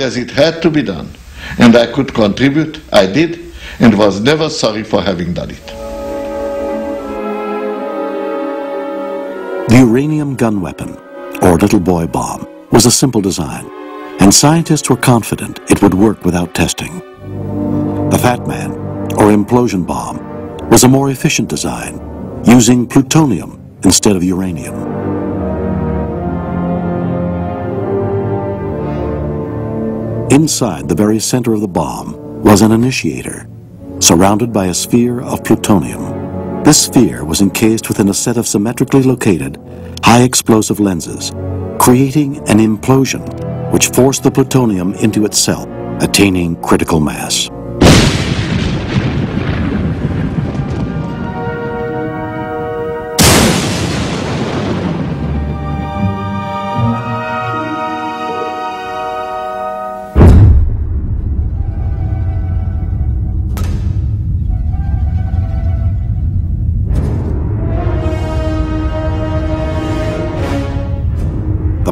as it had to be done and I could contribute, I did, and was never sorry for having done it. The uranium gun weapon, or little boy bomb, was a simple design, and scientists were confident it would work without testing. The Fat Man, or implosion bomb, was a more efficient design, using plutonium instead of uranium. Inside the very center of the bomb was an initiator, surrounded by a sphere of plutonium. This sphere was encased within a set of symmetrically located, high explosive lenses, creating an implosion which forced the plutonium into itself, attaining critical mass.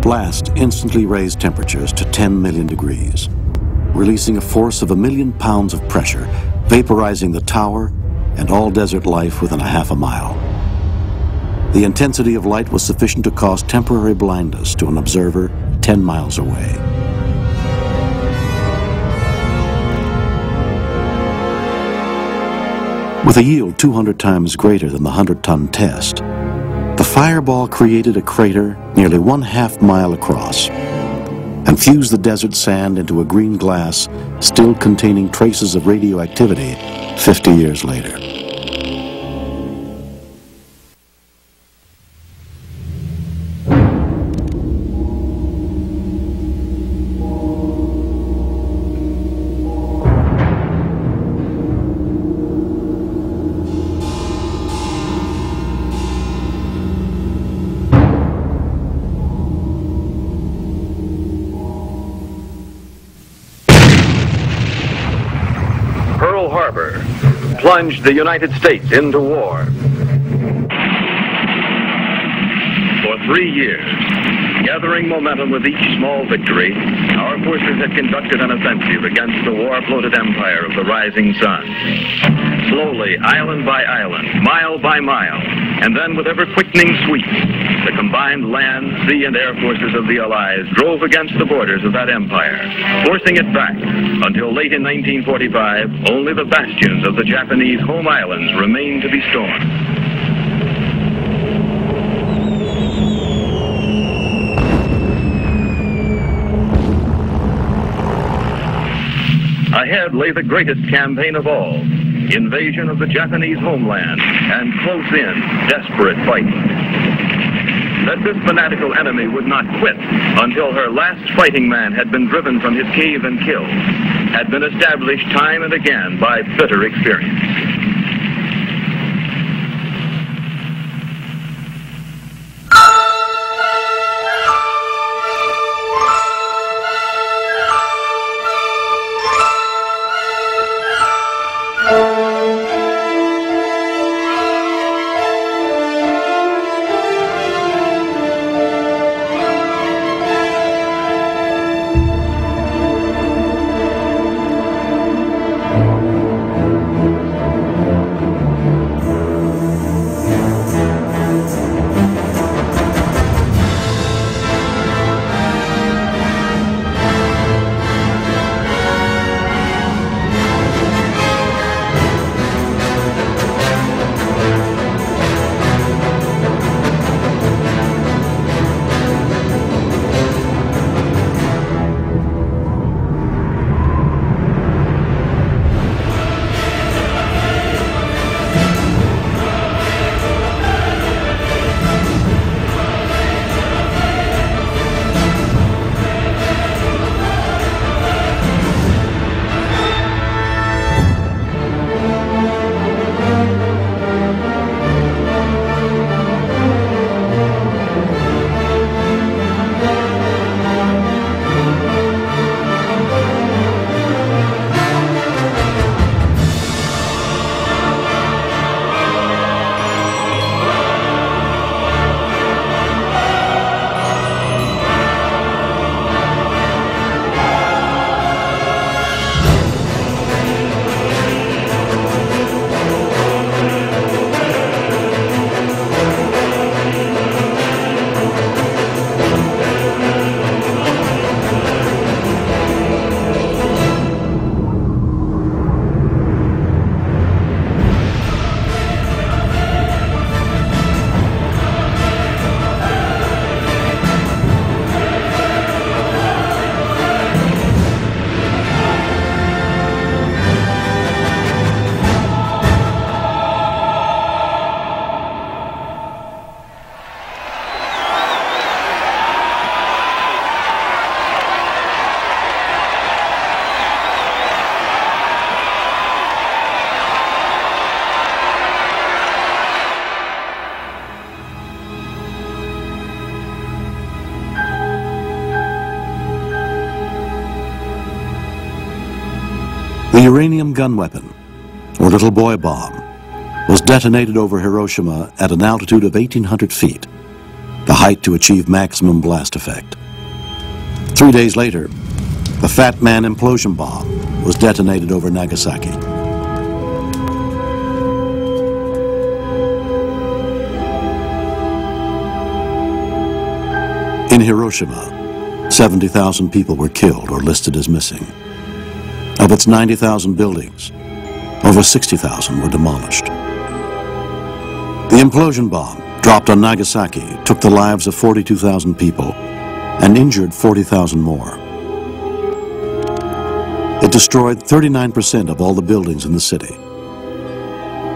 Blast instantly raised temperatures to 10 million degrees, releasing a force of a million pounds of pressure, vaporizing the tower and all desert life within a half a mile. The intensity of light was sufficient to cause temporary blindness to an observer 10 miles away. With a yield 200 times greater than the 100-ton test, the fireball created a crater nearly one half mile across and fused the desert sand into a green glass still containing traces of radioactivity 50 years later. Plunged the United States into war. For three years, gathering momentum with each small victory, our forces had conducted an offensive against the war-bloated empire of the rising sun. Slowly, island by island, mile by mile, and then with ever-quickening sweep, the combined land, sea, and air forces of the Allies drove against the borders of that empire, forcing it back until late in 1945, only the bastions of the Japanese home islands remained to be stormed. Ahead lay the greatest campaign of all, invasion of the Japanese homeland, and close in, desperate fighting that this fanatical enemy would not quit until her last fighting man had been driven from his cave and killed, had been established time and again by bitter experience. The uranium gun weapon, or little boy bomb, was detonated over Hiroshima at an altitude of 1,800 feet, the height to achieve maximum blast effect. Three days later, the Fat Man implosion bomb was detonated over Nagasaki. In Hiroshima, 70,000 people were killed or listed as missing. Of its 90,000 buildings, over 60,000 were demolished. The implosion bomb, dropped on Nagasaki, took the lives of 42,000 people and injured 40,000 more. It destroyed 39% of all the buildings in the city.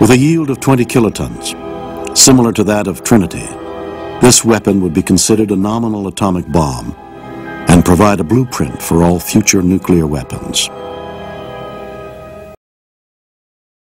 With a yield of 20 kilotons, similar to that of Trinity, this weapon would be considered a nominal atomic bomb and provide a blueprint for all future nuclear weapons.